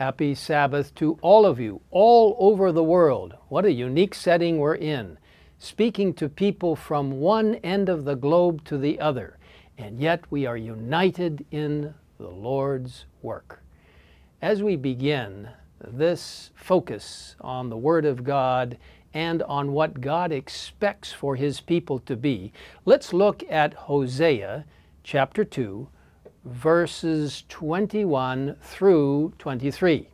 Happy Sabbath to all of you, all over the world. What a unique setting we're in, speaking to people from one end of the globe to the other, and yet we are united in the Lord's work. As we begin this focus on the Word of God and on what God expects for His people to be, let's look at Hosea chapter 2, verses 21 through 23.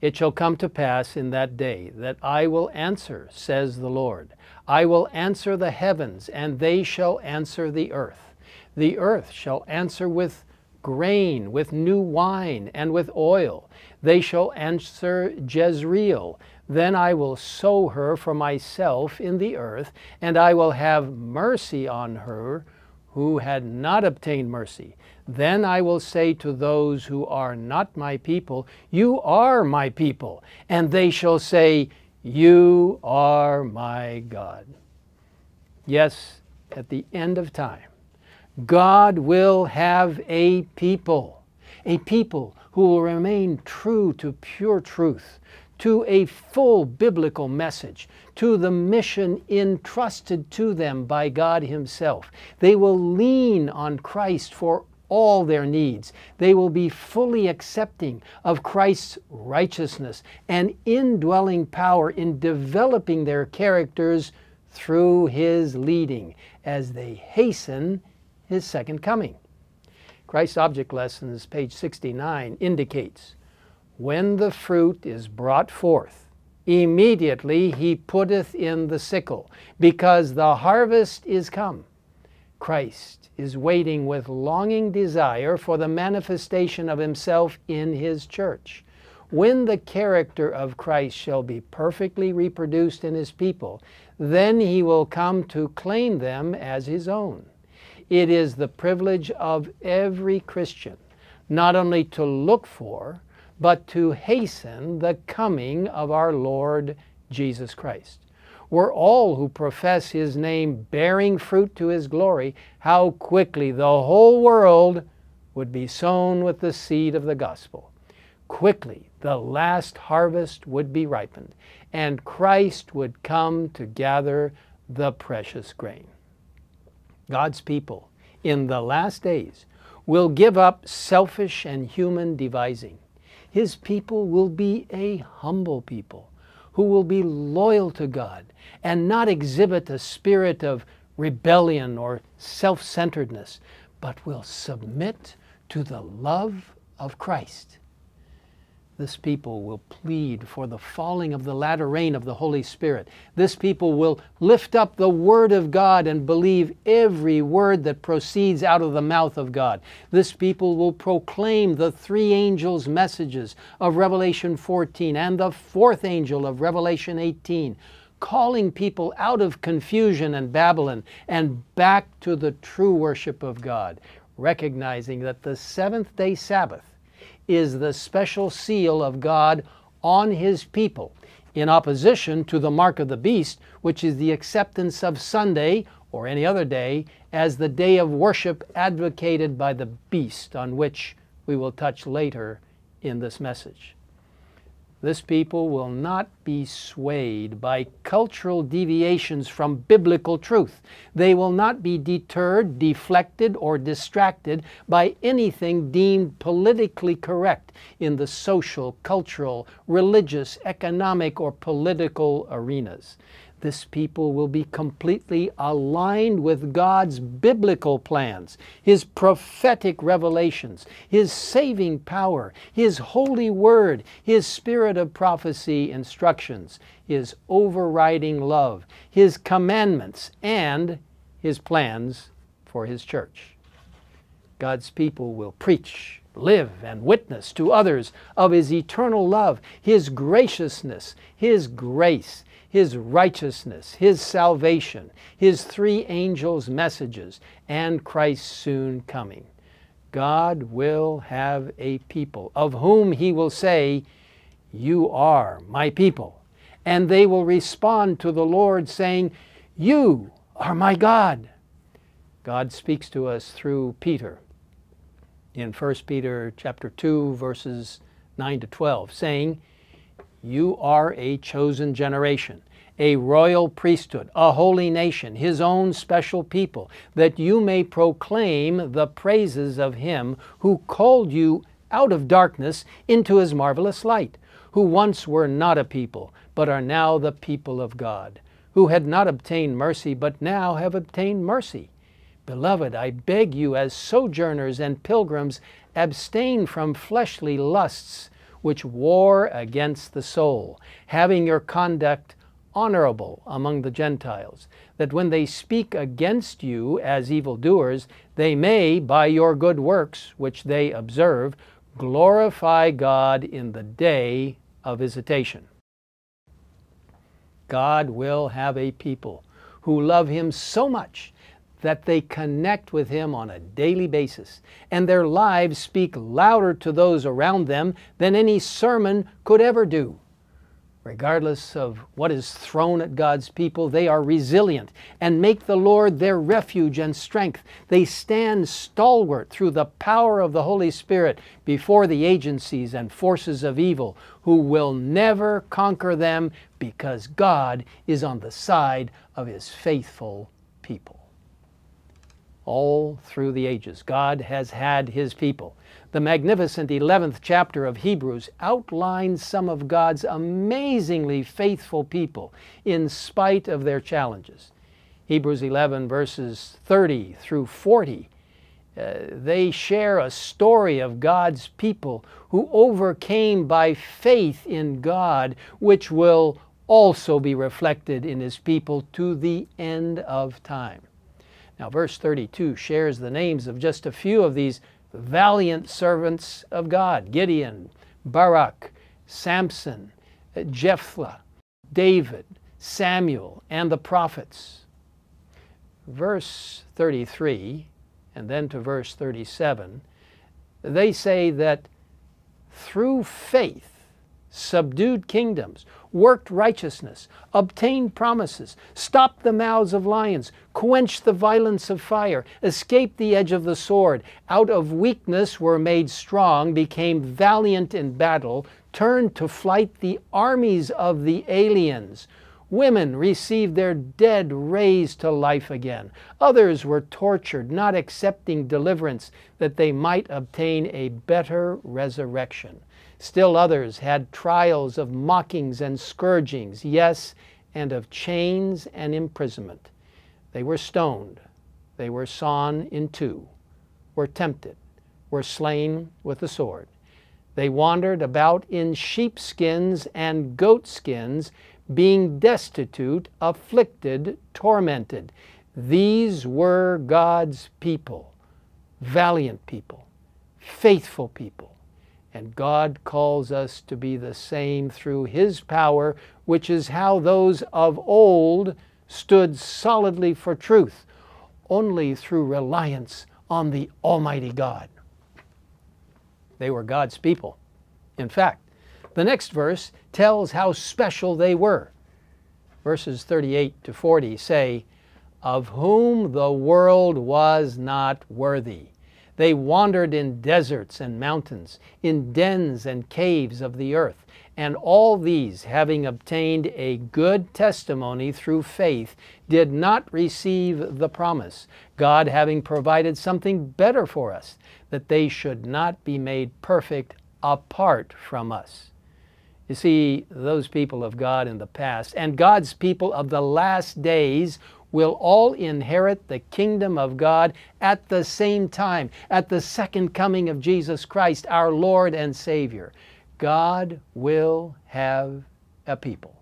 It shall come to pass in that day that I will answer, says the Lord. I will answer the heavens, and they shall answer the earth. The earth shall answer with grain, with new wine, and with oil. They shall answer Jezreel. Then I will sow her for myself in the earth, and I will have mercy on her who had not obtained mercy. Then I will say to those who are not my people, You are my people. And they shall say, You are my God. Yes, at the end of time, God will have a people, a people who will remain true to pure truth, to a full biblical message, to the mission entrusted to them by God Himself. They will lean on Christ for all their needs. They will be fully accepting of Christ's righteousness and indwelling power in developing their characters through His leading as they hasten His second coming. Christ's Object Lessons, page 69, indicates when the fruit is brought forth, immediately he putteth in the sickle, because the harvest is come. Christ is waiting with longing desire for the manifestation of himself in his church. When the character of Christ shall be perfectly reproduced in his people, then he will come to claim them as his own. It is the privilege of every Christian not only to look for, but to hasten the coming of our Lord Jesus Christ. Were all who profess his name bearing fruit to his glory, how quickly the whole world would be sown with the seed of the gospel. Quickly the last harvest would be ripened, and Christ would come to gather the precious grain. God's people in the last days will give up selfish and human devising his people will be a humble people who will be loyal to God and not exhibit a spirit of rebellion or self centeredness, but will submit to the love of Christ this people will plead for the falling of the latter rain of the Holy Spirit. This people will lift up the Word of God and believe every word that proceeds out of the mouth of God. This people will proclaim the three angels' messages of Revelation 14 and the fourth angel of Revelation 18 calling people out of confusion and Babylon and back to the true worship of God, recognizing that the seventh day Sabbath is the special seal of God on his people, in opposition to the mark of the beast, which is the acceptance of Sunday or any other day as the day of worship advocated by the beast, on which we will touch later in this message. This people will not be swayed by cultural deviations from biblical truth. They will not be deterred, deflected, or distracted by anything deemed politically correct in the social, cultural, religious, economic, or political arenas this people will be completely aligned with God's biblical plans, His prophetic revelations, His saving power, His holy word, His spirit of prophecy instructions, His overriding love, His commandments, and His plans for His church. God's people will preach, live, and witness to others of His eternal love, His graciousness, His grace, his righteousness, his salvation, his three angels' messages, and Christ's soon coming. God will have a people of whom he will say, You are my people. And they will respond to the Lord saying, You are my God. God speaks to us through Peter in 1 Peter chapter 2 verses 9 to 12, saying, You are a chosen generation, a royal priesthood, a holy nation, his own special people, that you may proclaim the praises of him who called you out of darkness into his marvelous light, who once were not a people, but are now the people of God, who had not obtained mercy, but now have obtained mercy. Beloved, I beg you, as sojourners and pilgrims, abstain from fleshly lusts which war against the soul, having your conduct honorable among the Gentiles, that when they speak against you as evildoers, they may, by your good works which they observe, glorify God in the day of visitation. God will have a people who love Him so much that they connect with Him on a daily basis, and their lives speak louder to those around them than any sermon could ever do. Regardless of what is thrown at God's people, they are resilient and make the Lord their refuge and strength. They stand stalwart through the power of the Holy Spirit before the agencies and forces of evil, who will never conquer them because God is on the side of His faithful people. All through the ages, God has had His people. The magnificent 11th chapter of Hebrews outlines some of God's amazingly faithful people in spite of their challenges. Hebrews 11, verses 30 through 40, uh, they share a story of God's people who overcame by faith in God, which will also be reflected in His people to the end of time. Now, verse 32 shares the names of just a few of these valiant servants of God Gideon, Barak, Samson, Jephthah, David, Samuel, and the prophets. Verse 33 and then to verse 37, they say that through faith, subdued kingdoms, worked righteousness, obtained promises, stopped the mouths of lions, quenched the violence of fire, escaped the edge of the sword, out of weakness were made strong, became valiant in battle, turned to flight the armies of the aliens. Women received their dead raised to life again. Others were tortured, not accepting deliverance that they might obtain a better resurrection. Still others had trials of mockings and scourgings, yes, and of chains and imprisonment. They were stoned, they were sawn in two, were tempted, were slain with the sword. They wandered about in sheepskins and goatskins, being destitute, afflicted, tormented. These were God's people, valiant people, faithful people and God calls us to be the same through His power, which is how those of old stood solidly for truth, only through reliance on the Almighty God. They were God's people. In fact, the next verse tells how special they were. Verses 38 to 40 say, Of whom the world was not worthy they wandered in deserts and mountains, in dens and caves of the earth. And all these, having obtained a good testimony through faith, did not receive the promise, God having provided something better for us, that they should not be made perfect apart from us. You see, those people of God in the past and God's people of the last days will all inherit the kingdom of God at the same time, at the second coming of Jesus Christ, our Lord and Savior. God will have a people,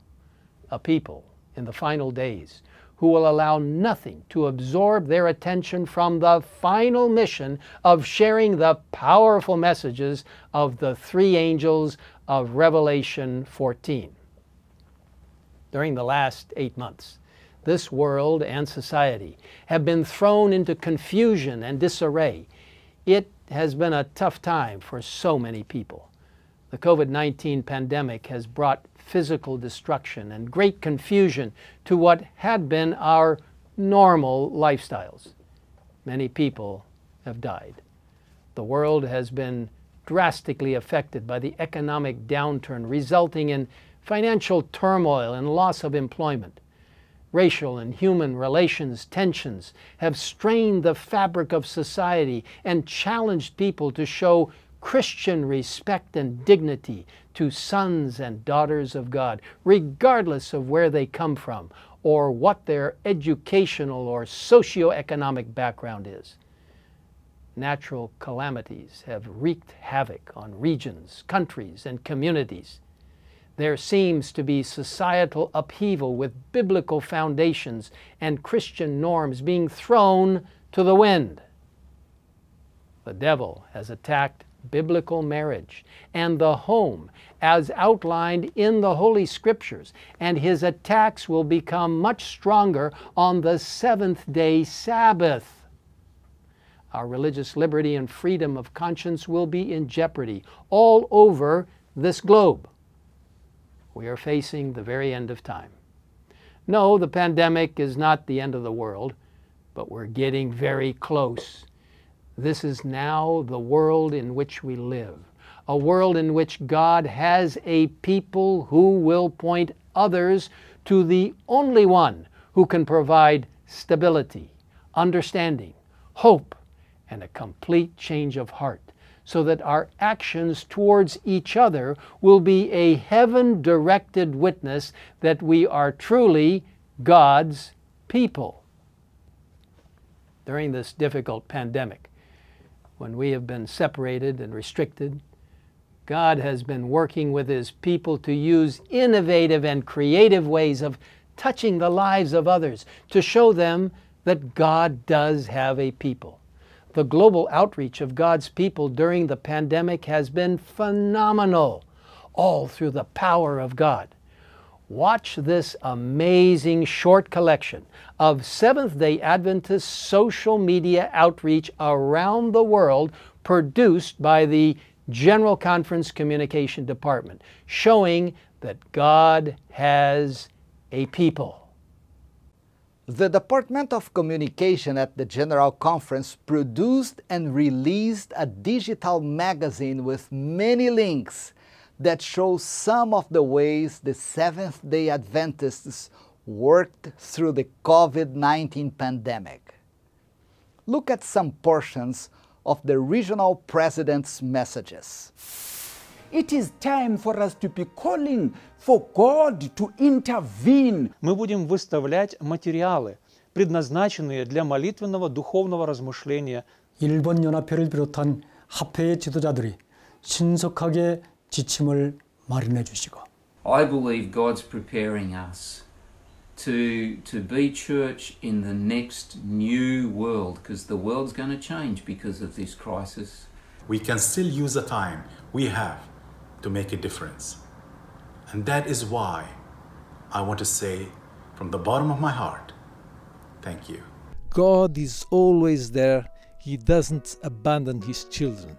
a people in the final days who will allow nothing to absorb their attention from the final mission of sharing the powerful messages of the three angels of Revelation 14. During the last eight months, this world and society have been thrown into confusion and disarray. It has been a tough time for so many people. The COVID 19 pandemic has brought physical destruction and great confusion to what had been our normal lifestyles. Many people have died. The world has been drastically affected by the economic downturn, resulting in financial turmoil and loss of employment. Racial and human relations tensions have strained the fabric of society and challenged people to show Christian respect and dignity to sons and daughters of God, regardless of where they come from or what their educational or socioeconomic background is. Natural calamities have wreaked havoc on regions, countries, and communities. There seems to be societal upheaval with biblical foundations and Christian norms being thrown to the wind. The devil has attacked biblical marriage and the home as outlined in the Holy Scriptures, and his attacks will become much stronger on the seventh day Sabbath. Our religious liberty and freedom of conscience will be in jeopardy all over this globe. We are facing the very end of time. No, the pandemic is not the end of the world, but we're getting very close this is now the world in which we live, a world in which God has a people who will point others to the only one who can provide stability, understanding, hope, and a complete change of heart, so that our actions towards each other will be a heaven directed witness that we are truly God's people. During this difficult pandemic, when we have been separated and restricted, God has been working with His people to use innovative and creative ways of touching the lives of others to show them that God does have a people. The global outreach of God's people during the pandemic has been phenomenal, all through the power of God. Watch this amazing short collection of Seventh day Adventist social media outreach around the world produced by the General Conference Communication Department, showing that God has a people. The Department of Communication at the General Conference produced and released a digital magazine with many links that shows some of the ways the Seventh day Adventists worked through the COVID 19 pandemic. Look at some portions of the regional president's messages. It is time for us to be calling for God to intervene. Мы будем выставлять материалы, предназначенные для молитвенного духовного размышления. 일본 연합회를 비롯한 합회의 지도자들이 신속하게 지침을 마련해 주시고 I believe God's preparing us to to be church in the next new world because the world's going to change because of this crisis. We can still use the time we have to make a difference. And that is why I want to say from the bottom of my heart, thank you. God is always there. He doesn't abandon his children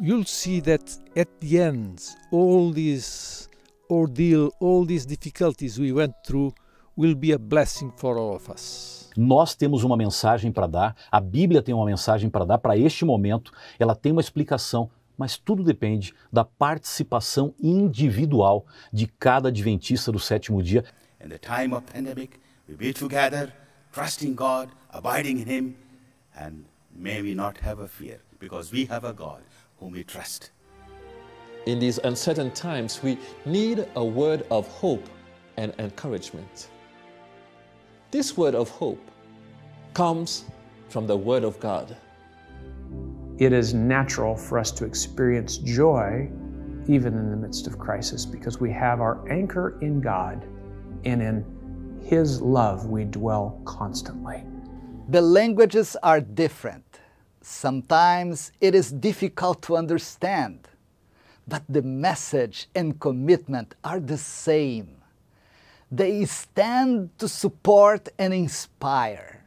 you'll see that at the end, all this ordeal, all these difficulties we went through will be a blessing for all of us. Nós temos uma mensagem para dar, a Bíblia tem uma mensagem para dar para este momento, ela tem uma explicação, mas tudo depende da participação individual de cada adventista do sétimo dia. In the time of pandemic, we be together, trusting God, abiding in Him, and may we not have a fear, because we have a God whom we trust. In these uncertain times, we need a word of hope and encouragement. This word of hope comes from the Word of God. It is natural for us to experience joy even in the midst of crisis because we have our anchor in God and in His love we dwell constantly. The languages are different. Sometimes it is difficult to understand, but the message and commitment are the same. They stand to support and inspire.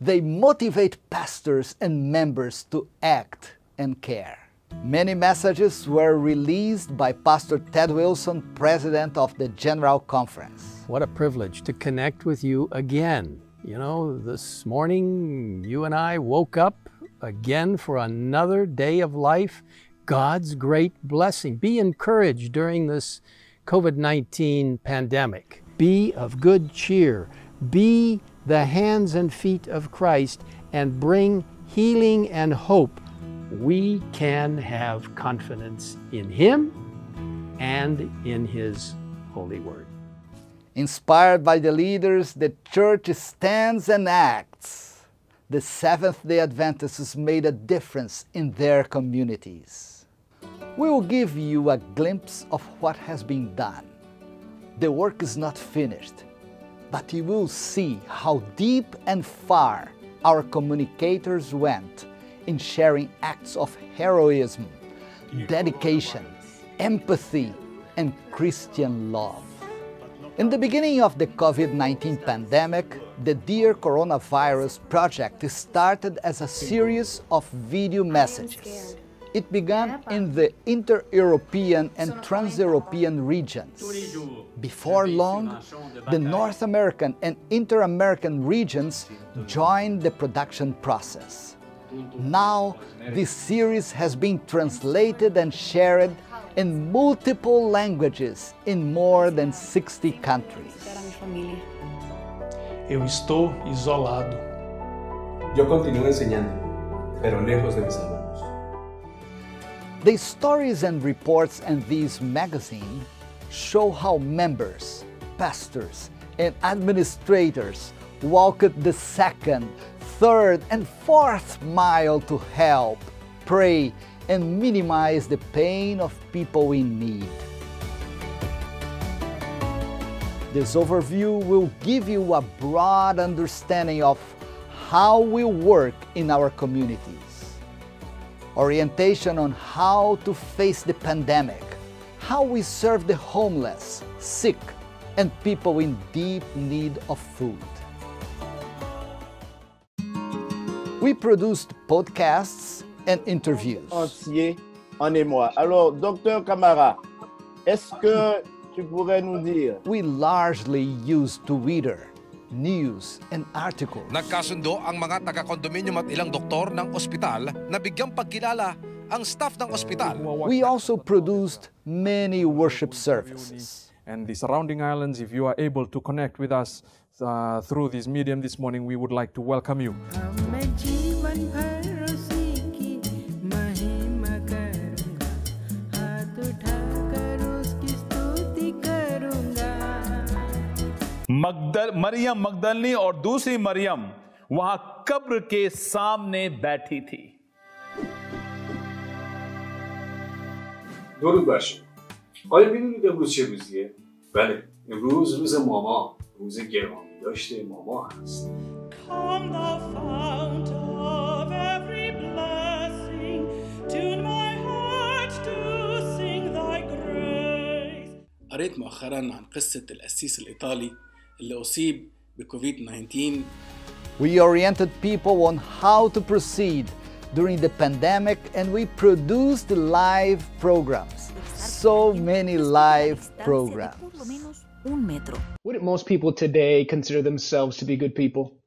They motivate pastors and members to act and care. Many messages were released by Pastor Ted Wilson, President of the General Conference. What a privilege to connect with you again. You know, this morning you and I woke up again for another day of life, God's great blessing. Be encouraged during this COVID 19 pandemic. Be of good cheer. Be the hands and feet of Christ and bring healing and hope. We can have confidence in Him and in His holy word. Inspired by the leaders, the church stands and acts. The Seventh day Adventists made a difference in their communities. We will give you a glimpse of what has been done. The work is not finished, but you will see how deep and far our communicators went in sharing acts of heroism, dedication, empathy, and Christian love. In the beginning of the COVID 19 pandemic, the Dear Coronavirus project started as a series of video messages. It began in the inter European and trans European regions. Before long, the North American and inter American regions joined the production process. Now, this series has been translated and shared in multiple languages in more than 60 countries. Eu estou isolado. Yo continúo enseñando, pero lejos de mis hermanos. The stories and reports in this magazine show how members, pastors, and administrators walked the second, third, and fourth mile to help, pray, and minimize the pain of people in need. This overview will give you a broad understanding of how we work in our communities, orientation on how to face the pandemic, how we serve the homeless, sick, and people in deep need of food. We produced podcasts and interviews. entier en émoi. Alors, docteur Camara, est-ce que tu pourrais nous dire We largely use Twitter, news, and articles. Nagkasundo ang mga taga-kondominium at ilang doktor ng ospital na bigyang pagkilala ang staff ng ospital. We also produced many worship services. and the surrounding islands. If you are able to connect with us uh, through this medium this morning, we would like to welcome you. मगदल Maryam मगदलनी और दूसरी मरियम वहां कब्र के सामने बैठी थी درود بر شما آیا میدونید امروز چه روزیه؟ بله امروز روز ماما روز گرامی داشته ماما هست Come thou fount of every blessing, tune my heart to sing thy grace. قريت مؤخرا عن قصة القسيس الإيطالي اللي أصيب بكوفيد 19 We oriented people on how to proceed during the pandemic and we produced live programs. So many live programs. Wouldn't most people today consider themselves to be good people?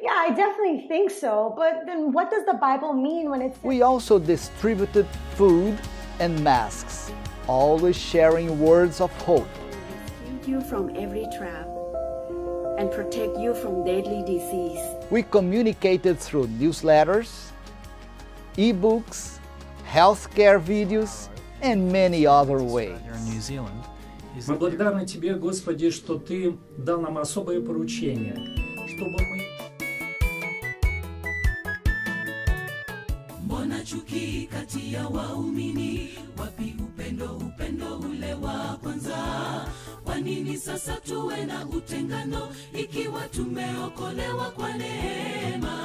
Yeah, I definitely think so. But then what does the Bible mean when it says We also distributed food and masks, always sharing words of hope. Shield you from every trap and protect you from deadly disease. We communicated through newsletters, ebooks, healthcare videos, and many other ways. New Zealand. Мы благодарны Тебе, Господи, что Ты дал нам особое поручение, чтобы мы Mbona chuki kati ya waumini? Wapi upendo, upendo ule wa kwanza? Kwa nini sasa tuwe na utengano ikiwa tumeokolewa kwa neema?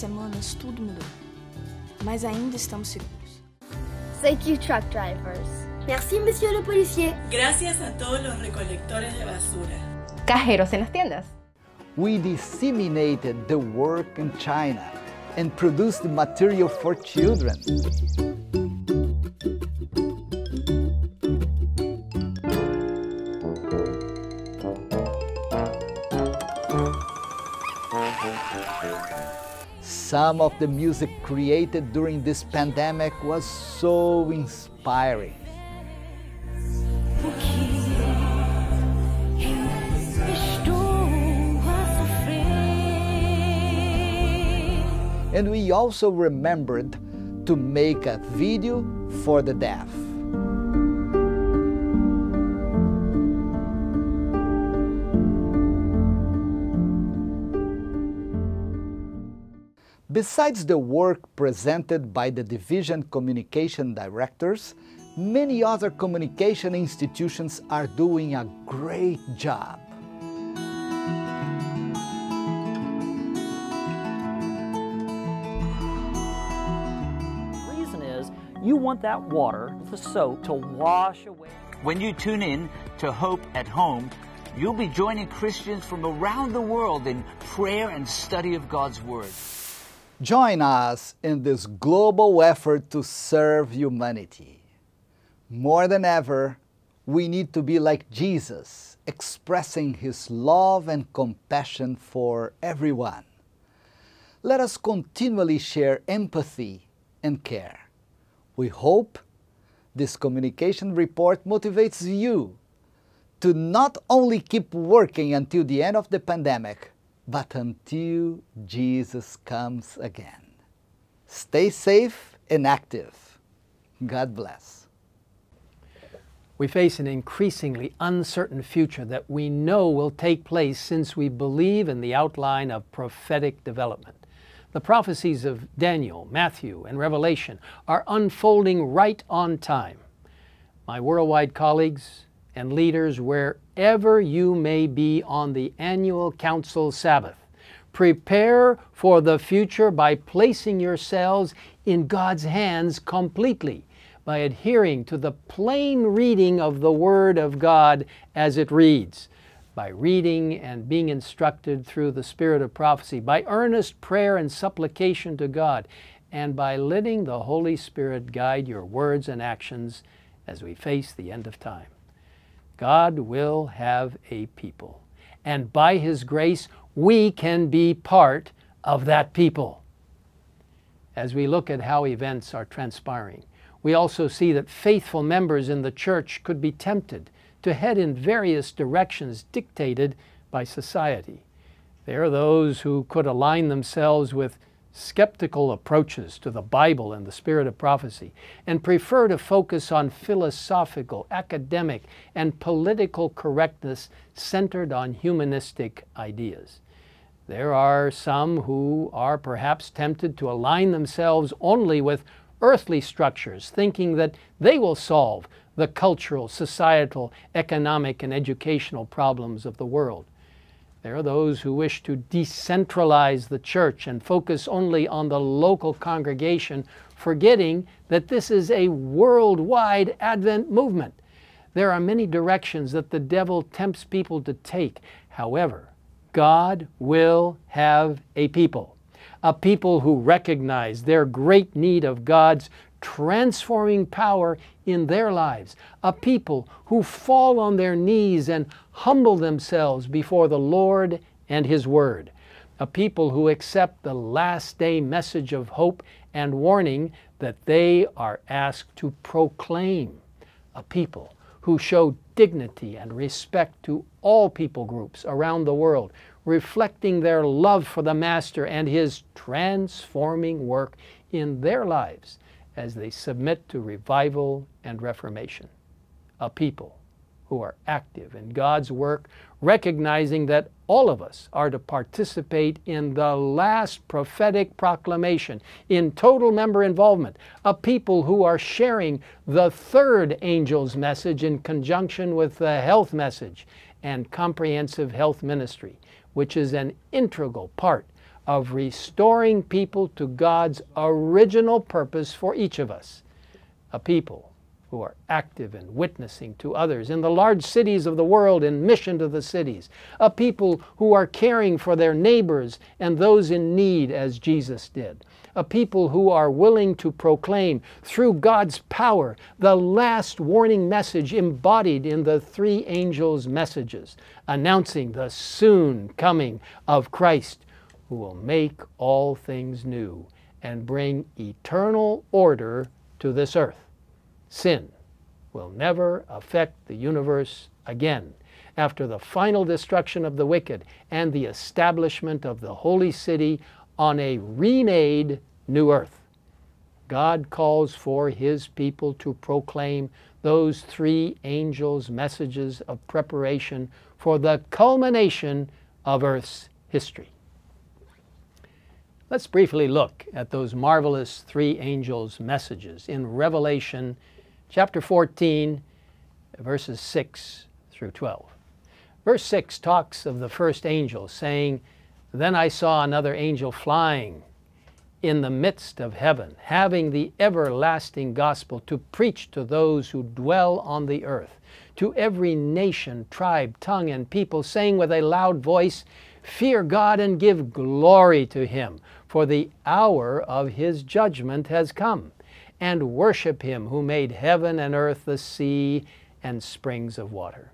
Semanas tudo mudou, mas ainda estamos seguros. Thank you, truck drivers. Merci, monsieur le policier. Gracias a todos los recolectores de basura. Cajeros en las tiendas. We disseminated the work in China and produced material for children. Some of the music created during this pandemic was so inspiring. And we also remembered to make a video for the deaf. Besides the work presented by the division communication directors, many other communication institutions are doing a great job. The reason is you want that water, the soap, to wash away. When you tune in to Hope at Home, you'll be joining Christians from around the world in prayer and study of God's Word. Join us in this global effort to serve humanity. More than ever, we need to be like Jesus, expressing his love and compassion for everyone. Let us continually share empathy and care. We hope this communication report motivates you to not only keep working until the end of the pandemic, but until Jesus comes again. Stay safe and active. God bless. We face an increasingly uncertain future that we know will take place since we believe in the outline of prophetic development. The prophecies of Daniel, Matthew, and Revelation are unfolding right on time. My worldwide colleagues and leaders, wherever you may be on the annual Council Sabbath, prepare for the future by placing yourselves in God's hands completely, by adhering to the plain reading of the Word of God as it reads by reading and being instructed through the spirit of prophecy, by earnest prayer and supplication to God, and by letting the Holy Spirit guide your words and actions as we face the end of time. God will have a people, and by His grace, we can be part of that people. As we look at how events are transpiring, we also see that faithful members in the church could be tempted to head in various directions dictated by society. There are those who could align themselves with skeptical approaches to the Bible and the spirit of prophecy and prefer to focus on philosophical, academic, and political correctness centered on humanistic ideas. There are some who are perhaps tempted to align themselves only with earthly structures, thinking that they will solve the cultural, societal, economic, and educational problems of the world. There are those who wish to decentralize the church and focus only on the local congregation, forgetting that this is a worldwide Advent movement. There are many directions that the devil tempts people to take. However, God will have a people, a people who recognize their great need of God's transforming power in their lives, a people who fall on their knees and humble themselves before the Lord and His Word, a people who accept the last day message of hope and warning that they are asked to proclaim, a people who show dignity and respect to all people groups around the world, reflecting their love for the Master and His transforming work in their lives as they submit to revival and reformation. A people who are active in God's work, recognizing that all of us are to participate in the last prophetic proclamation in total member involvement. A people who are sharing the third angel's message in conjunction with the health message and comprehensive health ministry, which is an integral part of restoring people to God's original purpose for each of us. A people who are active in witnessing to others in the large cities of the world in mission to the cities, a people who are caring for their neighbors and those in need as Jesus did, a people who are willing to proclaim through God's power the last warning message embodied in the three angels' messages, announcing the soon coming of Christ, who will make all things new and bring eternal order to this earth sin will never affect the universe again after the final destruction of the wicked and the establishment of the holy city on a remade new earth. God calls for his people to proclaim those three angels' messages of preparation for the culmination of earth's history. Let's briefly look at those marvelous three angels' messages in Revelation chapter 14, verses 6 through 12. Verse 6 talks of the first angel, saying, Then I saw another angel flying in the midst of heaven, having the everlasting gospel to preach to those who dwell on the earth, to every nation, tribe, tongue, and people, saying with a loud voice, Fear God and give glory to Him, for the hour of His judgment has come and worship him who made heaven and earth, the sea, and springs of water.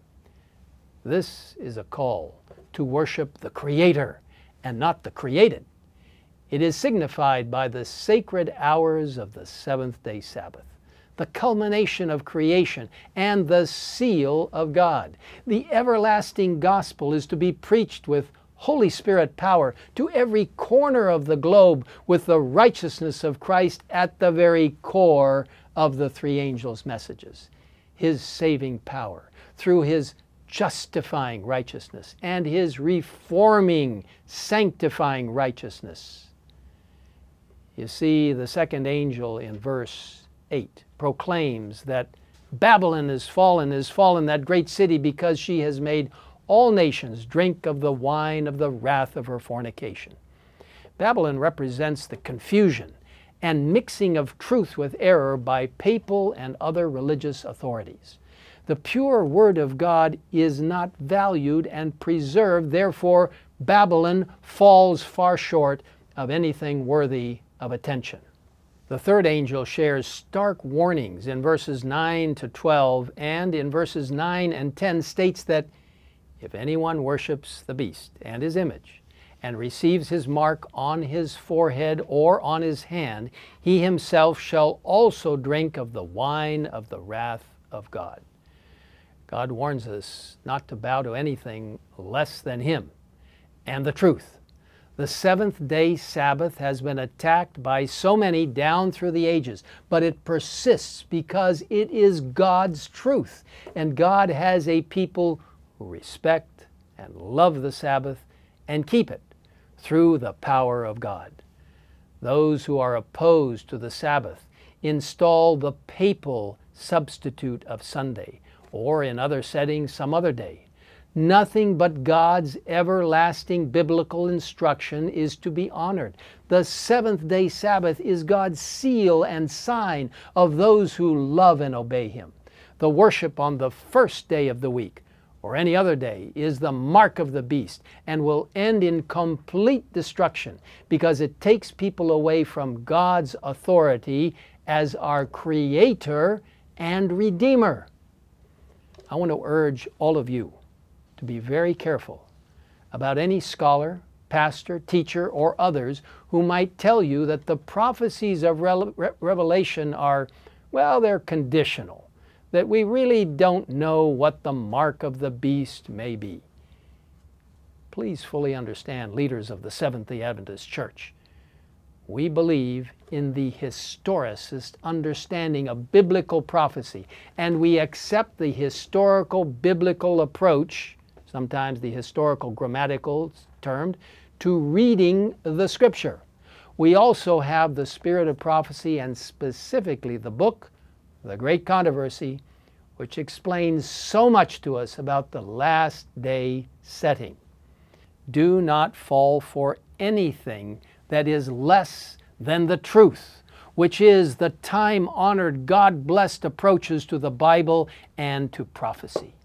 This is a call to worship the Creator and not the created. It is signified by the sacred hours of the seventh day Sabbath, the culmination of creation, and the seal of God. The everlasting gospel is to be preached with Holy Spirit power to every corner of the globe with the righteousness of Christ at the very core of the three angels' messages. His saving power through his justifying righteousness and his reforming, sanctifying righteousness. You see, the second angel in verse 8 proclaims that Babylon is fallen, is fallen, that great city, because she has made all nations drink of the wine of the wrath of her fornication. Babylon represents the confusion and mixing of truth with error by papal and other religious authorities. The pure Word of God is not valued and preserved, therefore, Babylon falls far short of anything worthy of attention. The third angel shares stark warnings in verses 9 to 12 and in verses 9 and 10 states that if anyone worships the beast and his image, and receives his mark on his forehead or on his hand, he himself shall also drink of the wine of the wrath of God. God warns us not to bow to anything less than Him and the truth. The seventh day Sabbath has been attacked by so many down through the ages, but it persists because it is God's truth, and God has a people who respect and love the Sabbath and keep it through the power of God. Those who are opposed to the Sabbath install the papal substitute of Sunday, or in other settings, some other day. Nothing but God's everlasting biblical instruction is to be honored. The seventh day Sabbath is God's seal and sign of those who love and obey Him. The worship on the first day of the week or any other day is the mark of the beast and will end in complete destruction because it takes people away from God's authority as our creator and redeemer. I want to urge all of you to be very careful about any scholar, pastor, teacher, or others who might tell you that the prophecies of Revelation are, well, they're conditional that we really don't know what the mark of the beast may be. Please fully understand, leaders of the Seventh day Adventist Church. We believe in the historicist understanding of biblical prophecy, and we accept the historical biblical approach, sometimes the historical grammatical termed, to reading the Scripture. We also have the spirit of prophecy and specifically the book the great controversy, which explains so much to us about the last day setting. Do not fall for anything that is less than the truth. which is the time honored, God blessed approaches to the Bible and to prophecy.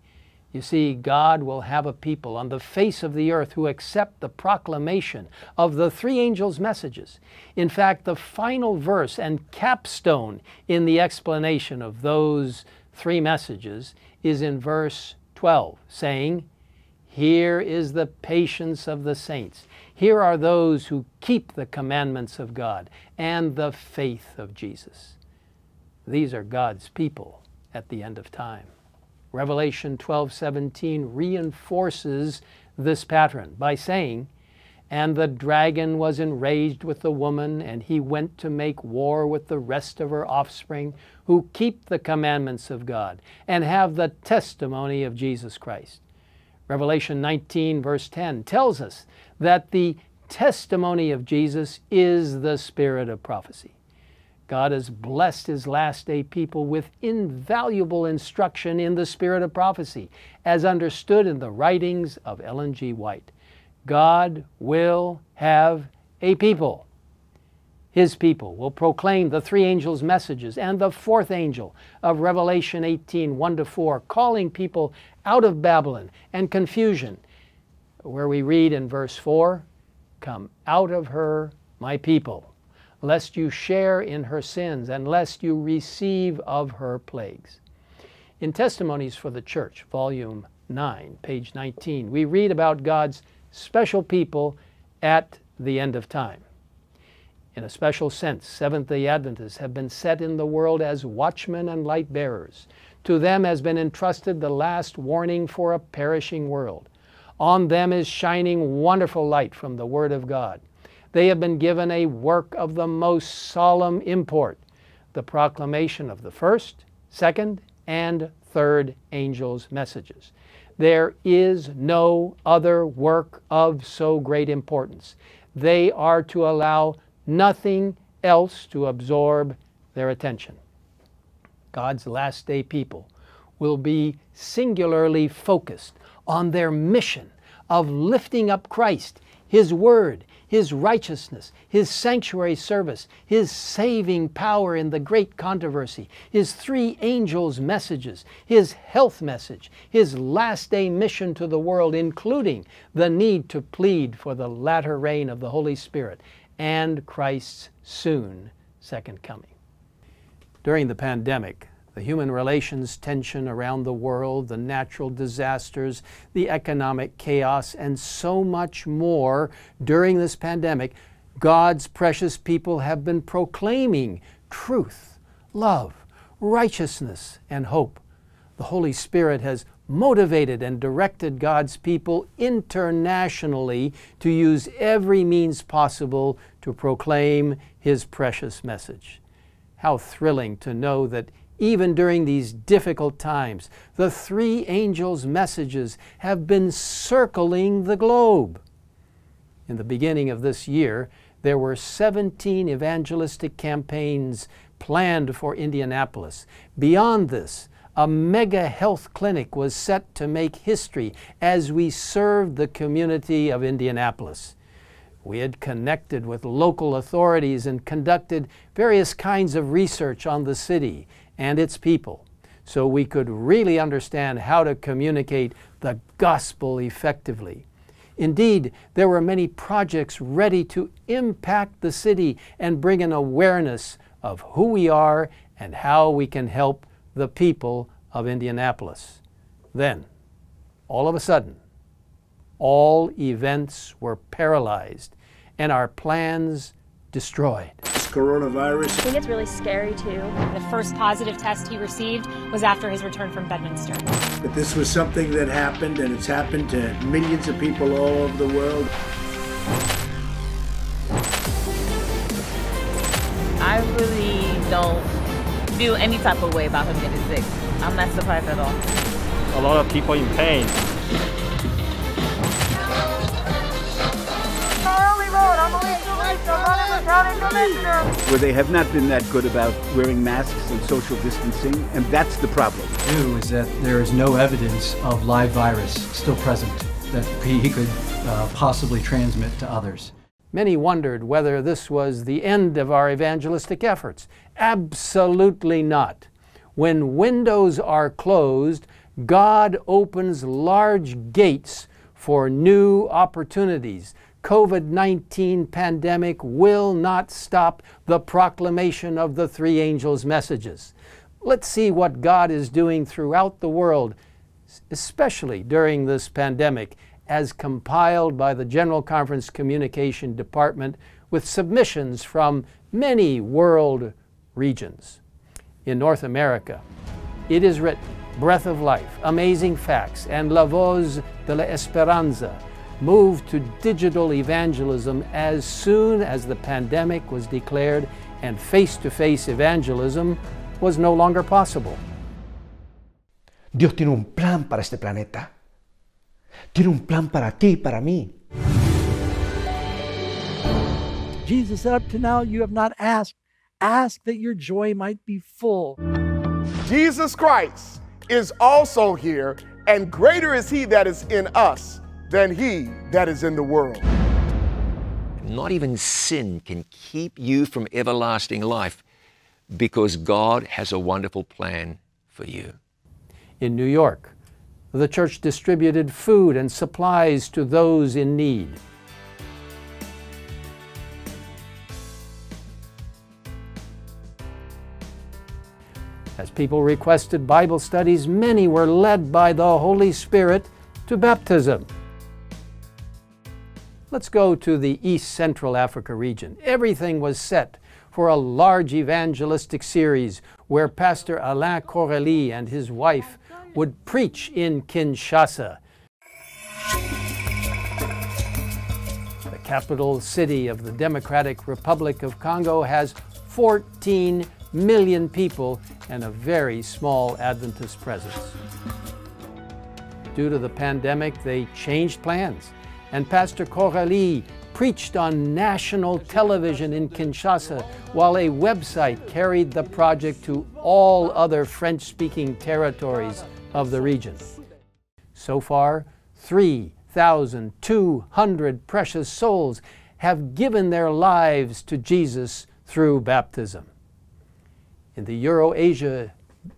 You see, God will have a people on the face of the earth who accept the proclamation of the three angels' messages. In fact, the final verse and capstone in the explanation of those three messages is in verse 12, saying, Here is the patience of the saints. Here are those who keep the commandments of God and the faith of Jesus. These are God's people at the end of time. Revelation 12:17 reinforces this pattern by saying, "And the dragon was enraged with the woman, and he went to make war with the rest of her offspring who keep the commandments of God and have the testimony of Jesus Christ." Revelation 19 verse 10 tells us that the testimony of Jesus is the spirit of prophecy. God has blessed His last day people with invaluable instruction in the spirit of prophecy, as understood in the writings of Ellen G. White. God will have a people. His people will proclaim the three angels' messages and the fourth angel of Revelation 18 1 to 4, calling people out of Babylon and confusion, where we read in verse 4 Come out of her, my people lest you share in her sins, and lest you receive of her plagues. In Testimonies for the Church, Volume 9, page 19, we read about God's special people at the end of time. In a special sense, Seventh day Adventists have been set in the world as watchmen and light bearers. To them has been entrusted the last warning for a perishing world. On them is shining wonderful light from the Word of God they have been given a work of the most solemn import the proclamation of the first, second, and third angel's messages. There is no other work of so great importance. They are to allow nothing else to absorb their attention. God's last day people will be singularly focused on their mission of lifting up Christ, His Word, his righteousness, His sanctuary service, His saving power in the great controversy, His three angels' messages, His health message, His last day mission to the world, including the need to plead for the latter rain of the Holy Spirit and Christ's soon second coming. During the pandemic, the human relations tension around the world, the natural disasters, the economic chaos, and so much more during this pandemic, God's precious people have been proclaiming truth, love, righteousness, and hope. The Holy Spirit has motivated and directed God's people internationally to use every means possible to proclaim His precious message. How thrilling to know that even during these difficult times, the three angels' messages have been circling the globe. In the beginning of this year, there were 17 evangelistic campaigns planned for Indianapolis. Beyond this, a mega health clinic was set to make history as we served the community of Indianapolis. We had connected with local authorities and conducted various kinds of research on the city and its people so we could really understand how to communicate the gospel effectively. Indeed, there were many projects ready to impact the city and bring an awareness of who we are and how we can help the people of Indianapolis. Then, all of a sudden, all events were paralyzed and our plans destroyed coronavirus. I think it's really scary too. The first positive test he received was after his return from Bedminster. But this was something that happened and it's happened to millions of people all over the world. I really don't feel any type of way about him getting sick. I'm not surprised at all. A lot of people in pain. Where they have not been that good about wearing masks and social distancing, and that's the problem. Two is that there is no evidence of live virus still present that he could uh, possibly transmit to others. Many wondered whether this was the end of our evangelistic efforts. Absolutely not. When windows are closed, God opens large gates for new opportunities. COVID-19 pandemic will not stop the proclamation of the three angels' messages. Let's see what God is doing throughout the world, especially during this pandemic, as compiled by the General Conference Communication Department with submissions from many world regions. In North America, it is written, Breath of Life, Amazing Facts, and La Voz de la Esperanza moved to digital evangelism as soon as the pandemic was declared and face-to-face evangelism was no longer possible. Dios tiene un plan para este planeta. Tiene un plan para ti y para mí. Jesus said, Up to now you have not asked. Ask that your joy might be full. Jesus Christ is also here, and greater is he that is in us than he that is in the world. Not even sin can keep you from everlasting life because God has a wonderful plan for you. In New York, the church distributed food and supplies to those in need. As people requested Bible studies, many were led by the Holy Spirit to baptism. Let's go to the East Central Africa region. Everything was set for a large evangelistic series where Pastor Alain Coralie and his wife would preach in Kinshasa. The capital city of the Democratic Republic of Congo has 14 million people and a very small Adventist presence. Due to the pandemic, they changed plans, and Pastor Coralie preached on national television in Kinshasa, while a website carried the project to all other French-speaking territories of the region. So far, 3,200 precious souls have given their lives to Jesus through baptism. In the Eurasia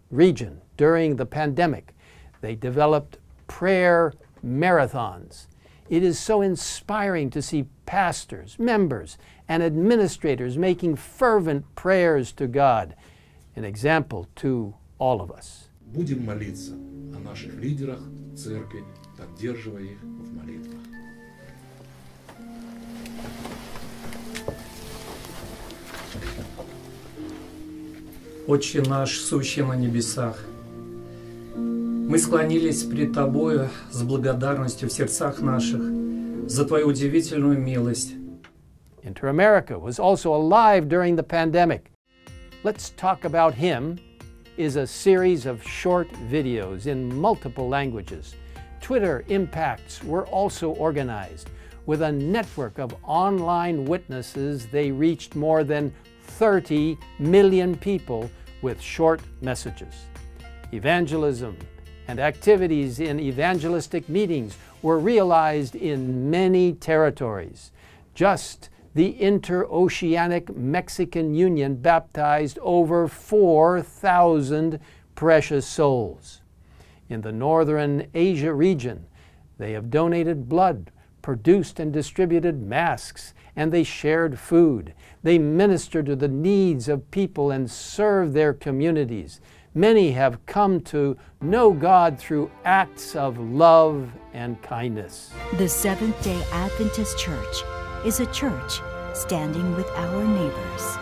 region during the pandemic, they developed prayer marathons. It is so inspiring to see pastors, members, and administrators making fervent prayers to God, an example to all of us. Будем молиться о наших лидерах церкви, поддерживая их в молитвах. Отче наш, сущий на небесах, мы склонились пред Тобою с благодарностью в сердцах наших за Твою удивительную милость. Inter-America was also alive during the pandemic. Let's Talk About Him is a series of short videos in multiple languages. Twitter Impacts were also organized. With a network of online witnesses, they reached more than 30 million people with short messages. Evangelism and activities in evangelistic meetings were realized in many territories. Just the Interoceanic Mexican Union baptized over 4,000 precious souls. In the Northern Asia region, they have donated blood, produced and distributed masks, and they shared food. They ministered to the needs of people and served their communities. Many have come to know God through acts of love and kindness. The Seventh day Adventist Church is a church standing with our neighbors.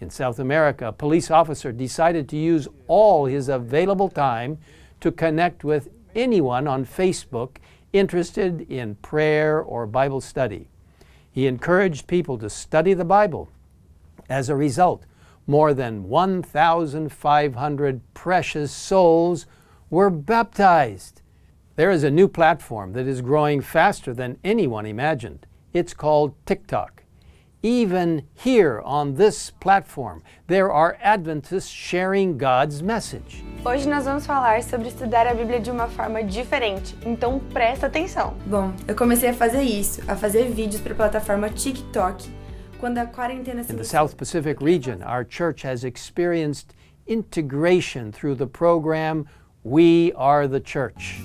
In South America, a police officer decided to use all his available time to connect with anyone on Facebook interested in prayer or Bible study. He encouraged people to study the Bible. As a result, more than 1,500 precious souls were baptized. There is a new platform that is growing faster than anyone imagined. It's called TikTok. Even here on this platform, there are Adventists sharing God's message. Hoje nós vamos falar sobre estudar a Bíblia de uma forma diferente, então presta atenção. Bom, eu comecei a fazer isso, a fazer vídeos para a plataforma TikTok, quando a quarentena se In the South Pacific region, our church has experienced integration through the program We Are the Church.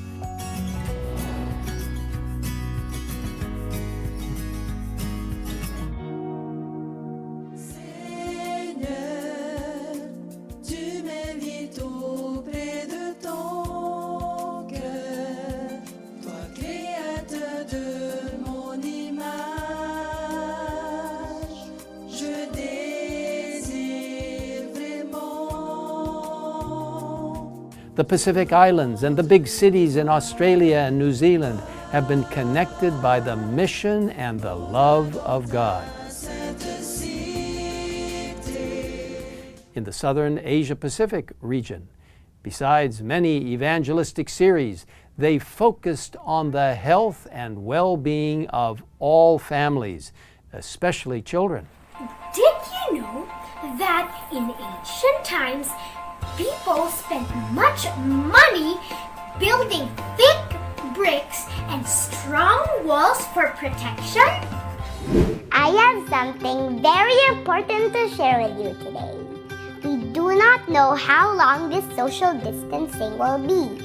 The Pacific Islands and the big cities in Australia and New Zealand have been connected by the mission and the love of God. In the southern Asia Pacific region, besides many evangelistic series, they focused on the health and well being of all families, especially children. Did you know that in ancient times, people spent much money building thick bricks and strong walls for protection? I have something very important to share with you today. We do not know how long this social distancing will be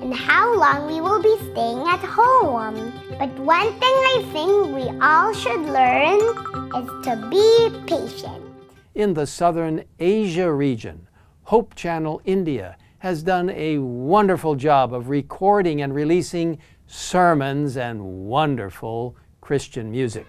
and how long we will be staying at home. But one thing I think we all should learn is to be patient. In the southern Asia region, Hope Channel India has done a wonderful job of recording and releasing sermons and wonderful Christian music.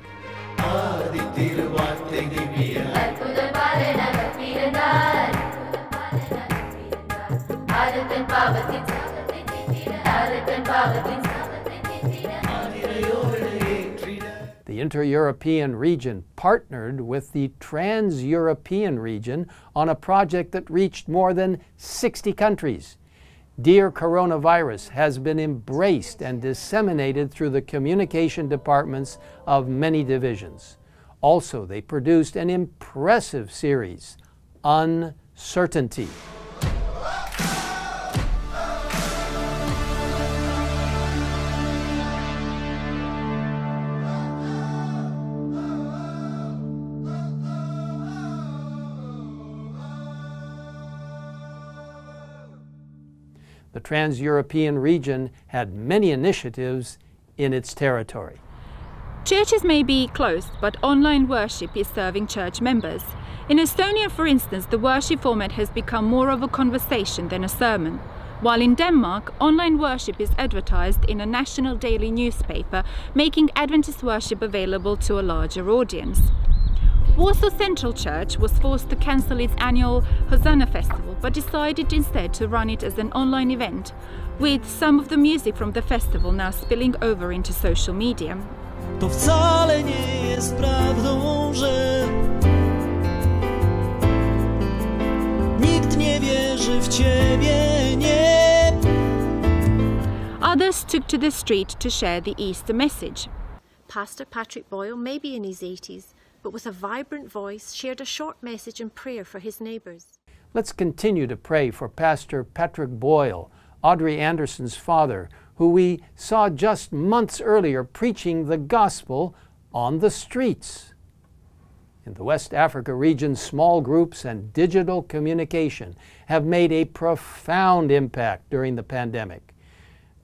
The Inter European region partnered with the Trans European region on a project that reached more than 60 countries. Dear Coronavirus has been embraced and disseminated through the communication departments of many divisions. Also, they produced an impressive series, Uncertainty. The Trans European region had many initiatives in its territory. Churches may be closed, but online worship is serving church members. In Estonia, for instance, the worship format has become more of a conversation than a sermon. While in Denmark, online worship is advertised in a national daily newspaper, making Adventist worship available to a larger audience. Warsaw Central Church was forced to cancel its annual Hosanna Festival, but decided instead to run it as an online event, with some of the music from the festival now spilling over into social media. To wcale nie jest prawdą, że nikt nie wierzy w ciebie, nie. Others took to the street to share the Easter message. Pastor Patrick Boyle, maybe in his 80s, but with a vibrant voice, shared a short message and prayer for his neighbours. Let's continue to pray for Pastor Patrick Boyle, Audrey Andersson's father, who we saw just months earlier preaching the gospel on the streets. In the West Africa region, small groups and digital communication have made a profound impact during the pandemic.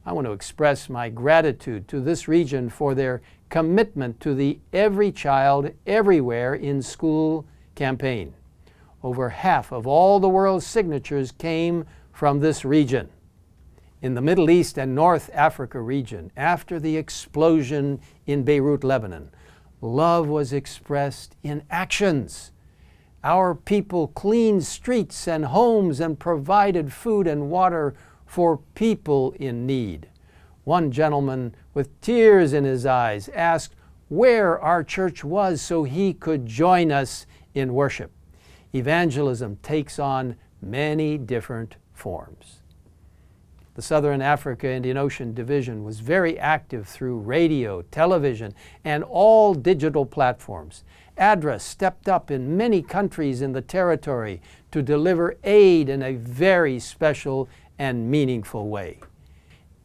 I want to express my gratitude to this region for their commitment to the Every Child Everywhere in School campaign. Over half of all the world's signatures came from this region. In the Middle East and North Africa region, after the explosion in Beirut, Lebanon, love was expressed in actions. Our people cleaned streets and homes and provided food and water for people in need. One gentleman with tears in his eyes asked where our church was so he could join us in worship. Evangelism takes on many different forms. The Southern Africa Indian Ocean Division was very active through radio, television, and all digital platforms. ADRA stepped up in many countries in the territory to deliver aid in a very special and meaningful way.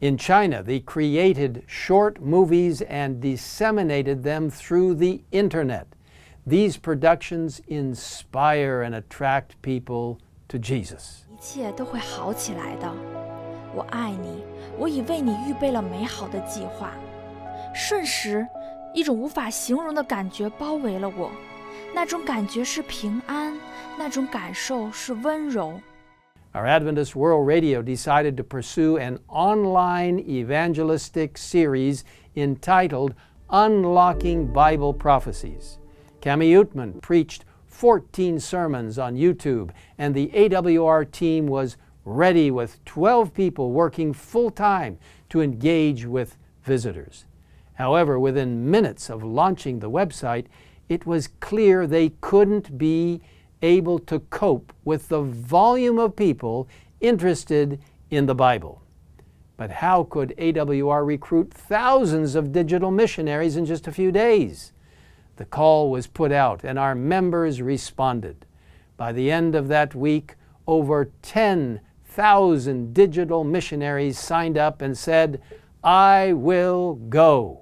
In China, they created short movies and disseminated them through the internet. These productions inspire and attract people to Jesus. 一切都会好起来的。我爱你，我已为你预备了美好的计划。瞬时，一种无法形容的感觉包围了我，那种感觉是平安，那种感受是温柔。 Our Adventist World Radio decided to pursue an online evangelistic series entitled Unlocking Bible Prophecies. Cami Oetman preached 14 sermons on YouTube, and the AWR team was ready with 12 people working full time to engage with visitors. However, within minutes of launching the website, it was clear they couldn't be able to cope with the volume of people interested in the Bible. But how could AWR recruit thousands of digital missionaries in just a few days? The call was put out and our members responded. By the end of that week, over 10,000 digital missionaries signed up and said, I will go.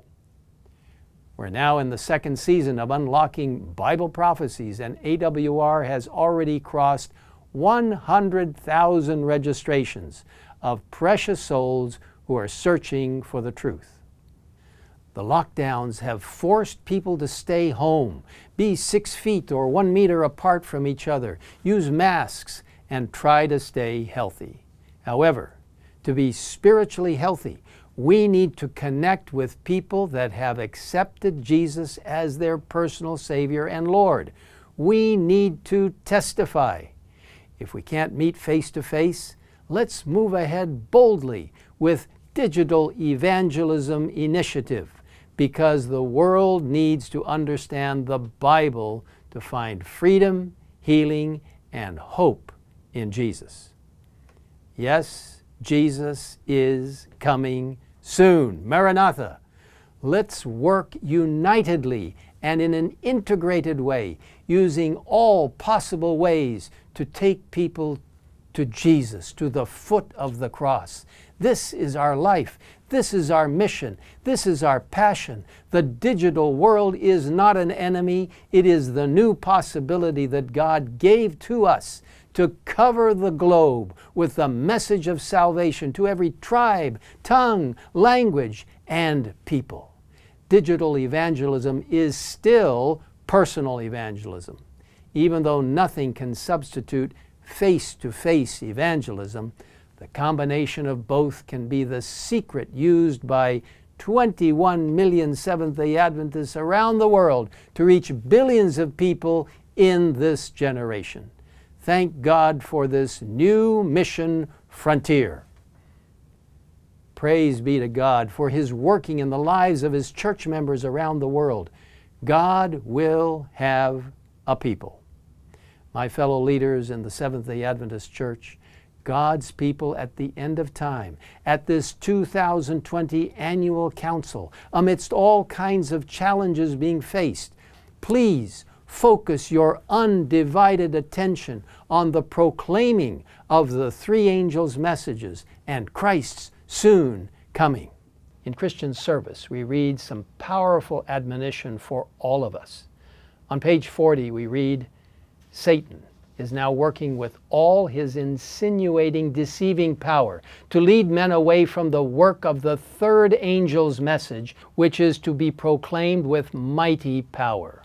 We're now in the second season of Unlocking Bible Prophecies, and AWR has already crossed 100,000 registrations of precious souls who are searching for the truth. The lockdowns have forced people to stay home, be six feet or one meter apart from each other, use masks, and try to stay healthy. However, to be spiritually healthy, we need to connect with people that have accepted Jesus as their personal Savior and Lord. We need to testify. If we can't meet face to face, let's move ahead boldly with Digital Evangelism Initiative because the world needs to understand the Bible to find freedom, healing, and hope in Jesus. Yes, Jesus is coming soon. Maranatha. Let's work unitedly and in an integrated way, using all possible ways to take people to Jesus, to the foot of the cross. This is our life. This is our mission. This is our passion. The digital world is not an enemy, it is the new possibility that God gave to us to cover the globe with the message of salvation to every tribe, tongue, language, and people. Digital evangelism is still personal evangelism. Even though nothing can substitute face to face evangelism, the combination of both can be the secret used by 21 million Seventh day Adventists around the world to reach billions of people in this generation. Thank God for this new mission frontier. Praise be to God for His working in the lives of His church members around the world. God will have a people. My fellow leaders in the Seventh day Adventist Church, God's people at the end of time, at this 2020 annual council, amidst all kinds of challenges being faced, please focus your undivided attention on the proclaiming of the three angels' messages and Christ's soon coming. In Christian service, we read some powerful admonition for all of us. On page 40, we read Satan is now working with all his insinuating, deceiving power to lead men away from the work of the third angel's message, which is to be proclaimed with mighty power.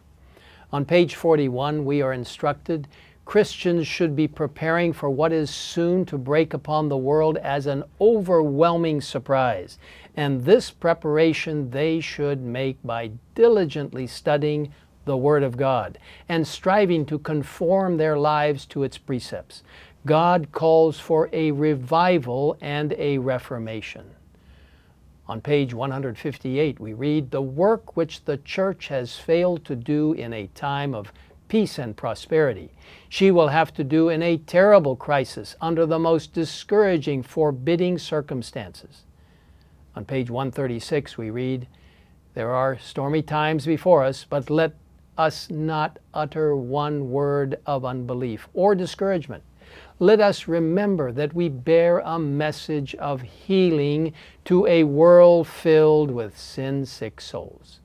On page 41, we are instructed Christians should be preparing for what is soon to break upon the world as an overwhelming surprise. And this preparation they should make by diligently studying the Word of God and striving to conform their lives to its precepts. God calls for a revival and a reformation. On page 158, we read, The work which the church has failed to do in a time of peace and prosperity, she will have to do in a terrible crisis under the most discouraging, forbidding circumstances. On page 136, we read, There are stormy times before us, but let us not utter one word of unbelief or discouragement. Let us remember that we bear a message of healing to a world filled with sin sick souls.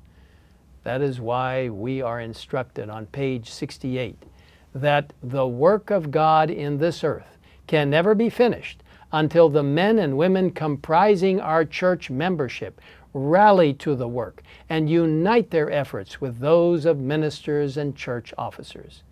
That is why we are instructed on page 68 that the work of God in this earth can never be finished until the men and women comprising our church membership rally to the work and unite their efforts with those of ministers and church officers.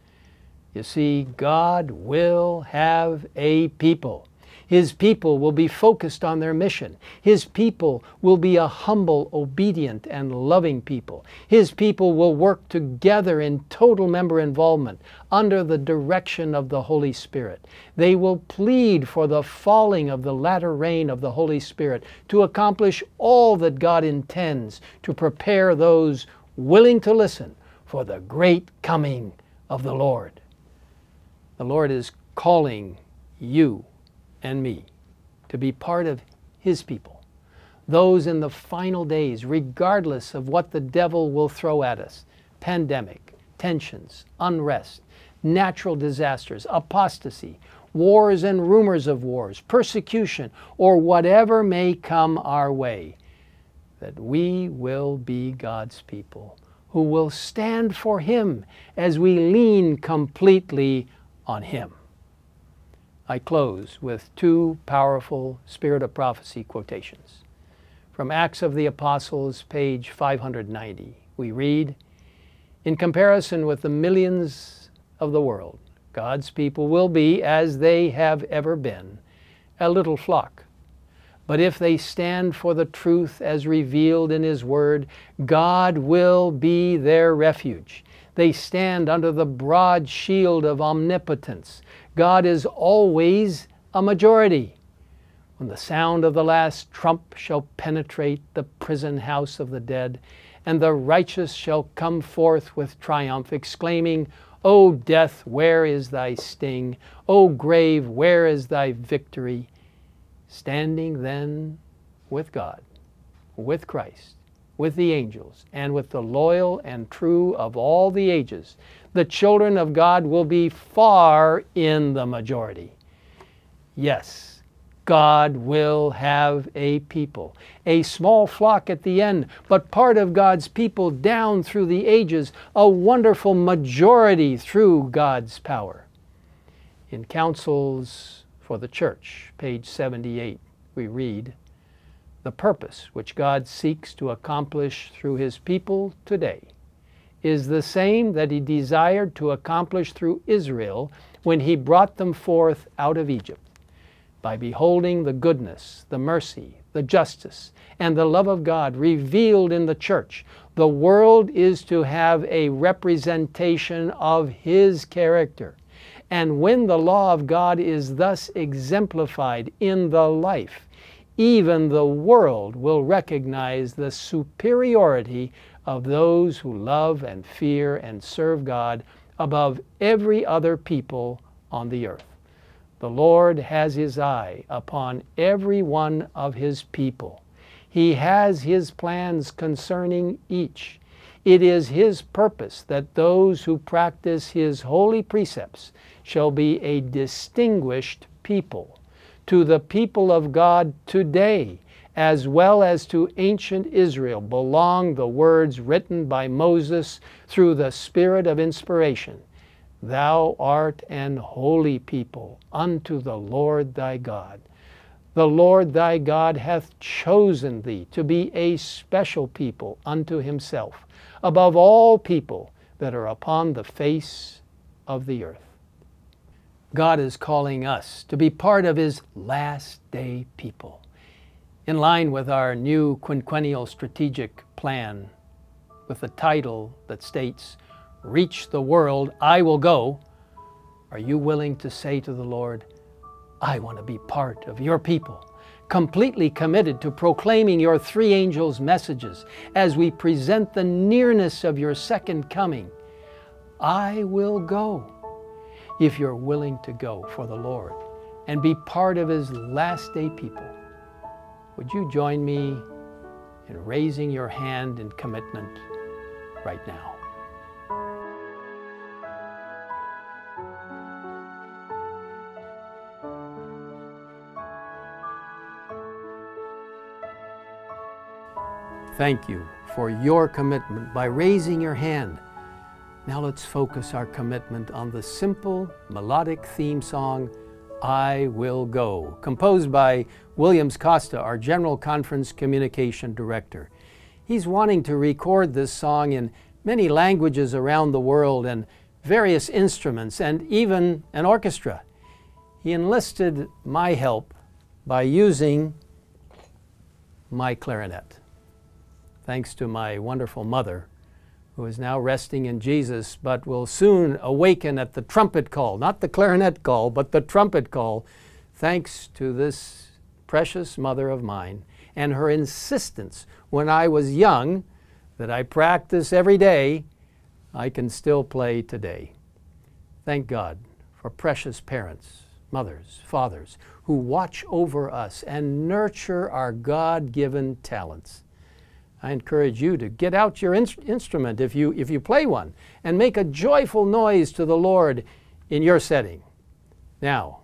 You see, God will have a people. His people will be focused on their mission. His people will be a humble, obedient, and loving people. His people will work together in total member involvement under the direction of the Holy Spirit. They will plead for the falling of the latter rain of the Holy Spirit to accomplish all that God intends to prepare those willing to listen for the great coming of the Lord. The Lord is calling you and me to be part of His people. Those in the final days, regardless of what the devil will throw at us pandemic, tensions, unrest, natural disasters, apostasy, wars and rumors of wars, persecution, or whatever may come our way, that we will be God's people who will stand for Him as we lean completely on Him. I close with two powerful Spirit of Prophecy quotations. From Acts of the Apostles, page 590, we read In comparison with the millions of the world, God's people will be, as they have ever been, a little flock. But if they stand for the truth as revealed in His Word, God will be their refuge. They stand under the broad shield of omnipotence. God is always a majority. When the sound of the last trump shall penetrate the prison house of the dead, and the righteous shall come forth with triumph, exclaiming, O death, where is thy sting? O grave, where is thy victory? Standing then with God, with Christ, with the angels, and with the loyal and true of all the ages, the children of God will be far in the majority. Yes, God will have a people, a small flock at the end, but part of God's people down through the ages, a wonderful majority through God's power. In Counsels for the Church, page 78, we read, the purpose which God seeks to accomplish through His people today is the same that He desired to accomplish through Israel when He brought them forth out of Egypt. By beholding the goodness, the mercy, the justice, and the love of God revealed in the church, the world is to have a representation of His character. And when the law of God is thus exemplified in the life, even the world will recognize the superiority of those who love and fear and serve God above every other people on the earth. The Lord has his eye upon every one of his people. He has his plans concerning each. It is his purpose that those who practice his holy precepts shall be a distinguished people to the people of God today, as well as to ancient Israel, belong the words written by Moses through the Spirit of inspiration Thou art an holy people unto the Lord thy God. The Lord thy God hath chosen thee to be a special people unto himself, above all people that are upon the face of the earth. God is calling us to be part of His last day people. In line with our new quinquennial strategic plan, with the title that states, Reach the world, I will go, are you willing to say to the Lord, I want to be part of your people, completely committed to proclaiming your three angels' messages as we present the nearness of your second coming? I will go if you're willing to go for the Lord and be part of His last day people. Would you join me in raising your hand in commitment right now? Thank you for your commitment by raising your hand. Now let's focus our commitment on the simple melodic theme song I Will Go, composed by Williams Costa, our General Conference Communication Director. He's wanting to record this song in many languages around the world and various instruments and even an orchestra. He enlisted my help by using my clarinet. Thanks to my wonderful mother, who is now resting in Jesus, but will soon awaken at the trumpet call, not the clarinet call, but the trumpet call, thanks to this precious mother of mine and her insistence when I was young that I practice every day, I can still play today. Thank God for precious parents, mothers, fathers who watch over us and nurture our God given talents. I encourage you to get out your in- instrument if you, if you play one and make a joyful noise to the Lord in your setting. Now,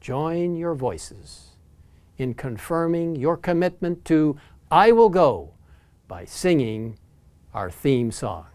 join your voices in confirming your commitment to I Will Go by singing our theme song.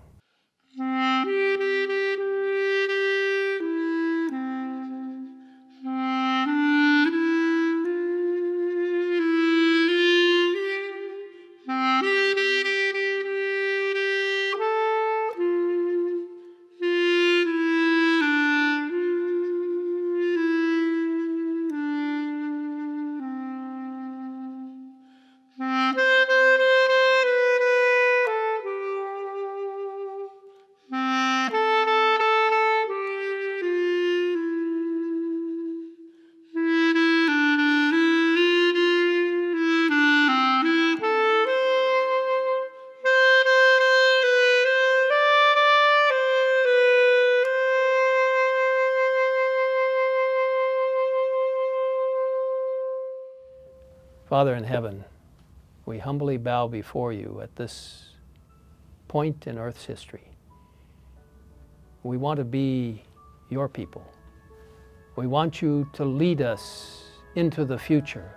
Father in heaven, we humbly bow before you at this point in Earth's history. We want to be your people. We want you to lead us into the future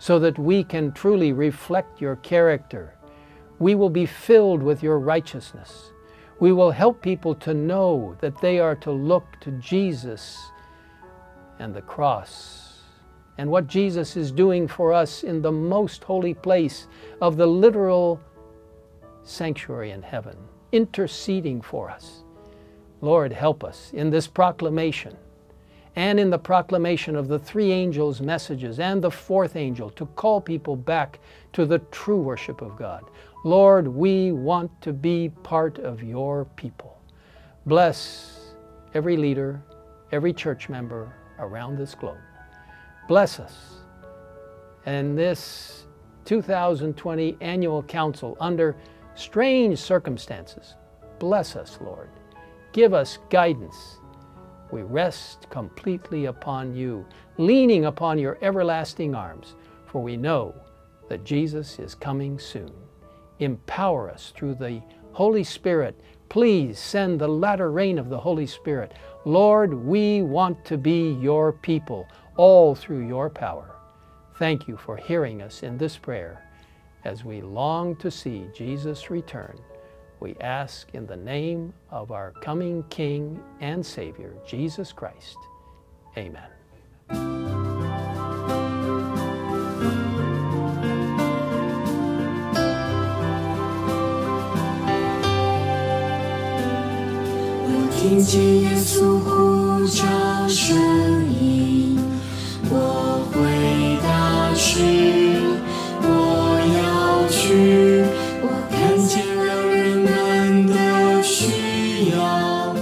so that we can truly reflect your character. We will be filled with your righteousness. We will help people to know that they are to look to Jesus and the cross and what Jesus is doing for us in the most holy place of the literal sanctuary in heaven, interceding for us. Lord, help us in this proclamation and in the proclamation of the three angels' messages and the fourth angel to call people back to the true worship of God. Lord, we want to be part of your people. Bless every leader, every church member around this globe. Bless us. And this 2020 annual council under strange circumstances, bless us, Lord. Give us guidance. We rest completely upon you, leaning upon your everlasting arms, for we know that Jesus is coming soon. Empower us through the Holy Spirit. Please send the latter rain of the Holy Spirit. Lord, we want to be your people all through your power. Thank you for hearing us in this prayer. As we long to see Jesus return, we ask in the name of our coming King and Savior, Jesus Christ. Amen. 我听见耶稣呼叫声音， 我回答是，我要去。我看见了人们的需要，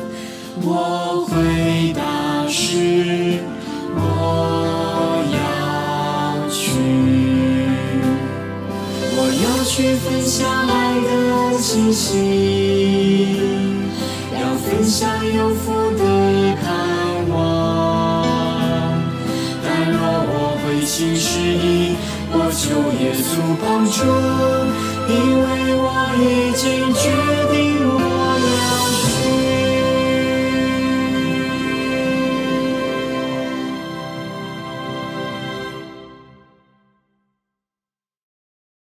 我回答是，我要去。我要去分享爱的信息，要分享有福帮助，因为我已经决